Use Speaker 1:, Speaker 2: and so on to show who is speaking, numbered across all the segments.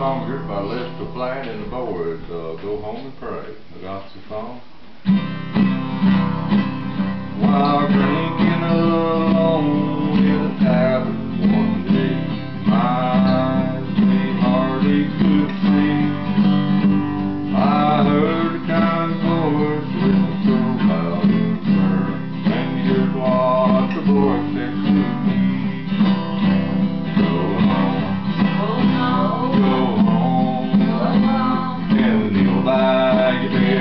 Speaker 1: longer by Lester Flatt and the boys. Uh, go home and pray. The gospel song.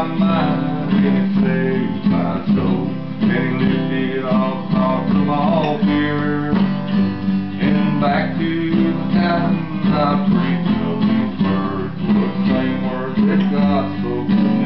Speaker 1: my mind and it saved my soul and it lifted off from all fear and back to the time I preached of these words, the same words that God spoke.